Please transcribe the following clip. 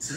So